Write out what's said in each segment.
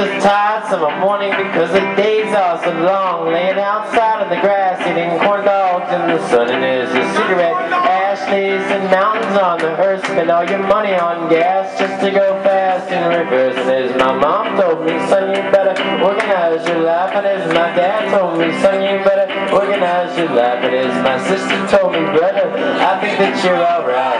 so tired summer morning because the days are so long. Laying outside in the grass, eating corn dogs in the sun, and there's a cigarette ashleys and mountains on the hearse. Spend all your money on gas just to go fast in reverse. And as my mom told me, son, you better organize your life. And as my dad told me, son, you better organize your life. And as my sister told me, brother, I think that you're alright.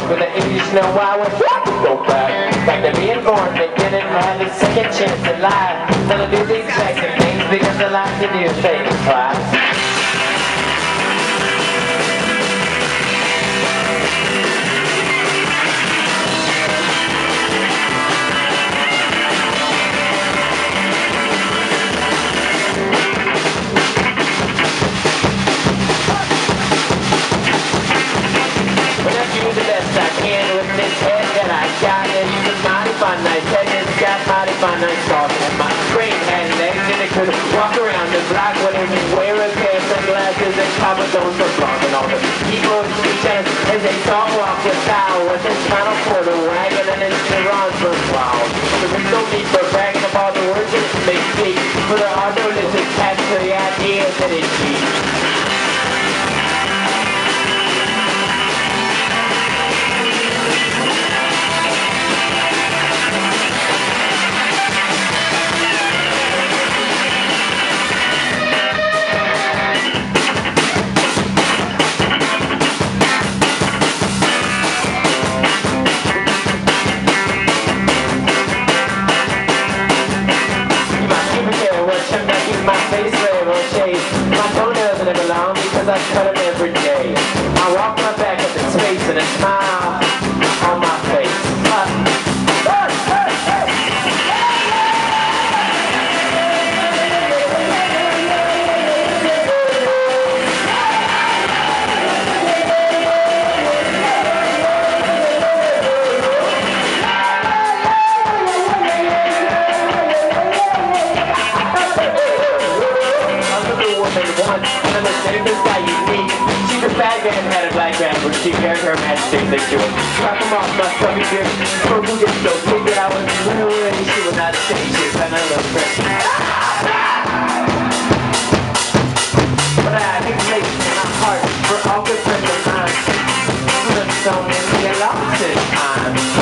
Longer the 80s snow. I like to go back. Back to being born and didn't have a second chance at life. Then I do the exact same things because I like to do things twice. This head that I got. And a mighty fine head, and it's got mighty fine nice talk. And because I cut them every day. You. She's a bad man, had a black man, but she carried her majesty that she would Drop him off my stomach here, purple get so big that I was literally, she would not say shit, and I love her. But I think late in my heart, for all good friends of mine, the song and get lost in time.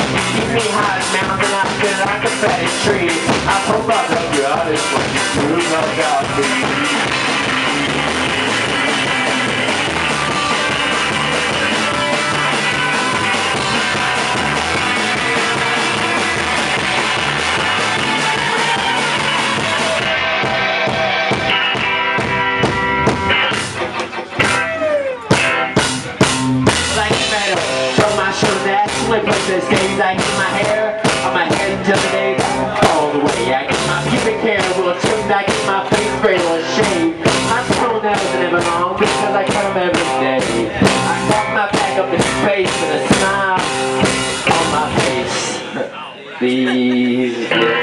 Like a fatty tree. I hope I love you honest when you prove like God to slick with the shades. I get my hair on my head until the day all the way. I get my pubic hair well trimmed. I get my face braid a shave. I'm thrown out as an long because I come every day. I pop my back up in space with a smile on my face. These.